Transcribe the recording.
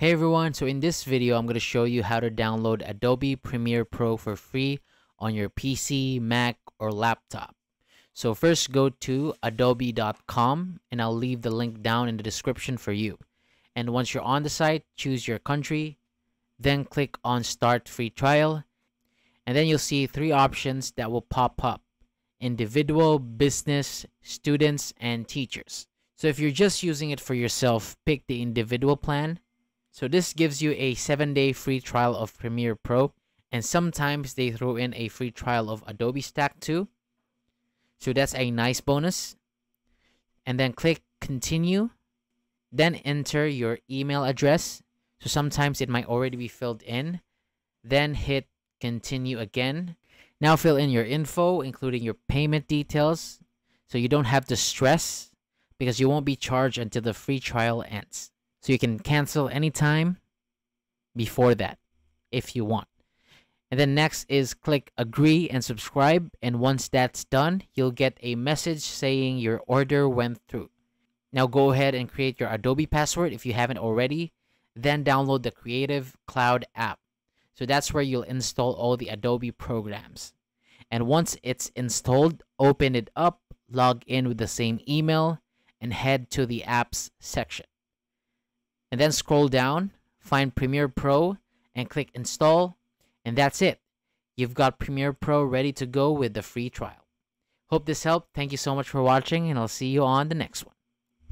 Hey everyone, so in this video I'm going to show you how to download Adobe Premiere Pro for free on your PC, Mac, or laptop. So first go to adobe.com and I'll leave the link down in the description for you. And once you're on the site, choose your country, then click on start free trial and then you'll see three options that will pop up. Individual, business, students, and teachers. So if you're just using it for yourself, pick the individual plan so this gives you a 7-day free trial of Premiere Pro and sometimes they throw in a free trial of Adobe Stock too. So that's a nice bonus. And then click continue. Then enter your email address. So sometimes it might already be filled in. Then hit continue again. Now fill in your info, including your payment details. So you don't have to stress because you won't be charged until the free trial ends. So you can cancel anytime before that if you want. And then next is click agree and subscribe. And once that's done, you'll get a message saying your order went through. Now go ahead and create your Adobe password if you haven't already. Then download the Creative Cloud app. So that's where you'll install all the Adobe programs. And once it's installed, open it up, log in with the same email, and head to the apps section and then scroll down, find Premiere Pro, and click install, and that's it. You've got Premiere Pro ready to go with the free trial. Hope this helped. Thank you so much for watching, and I'll see you on the next one.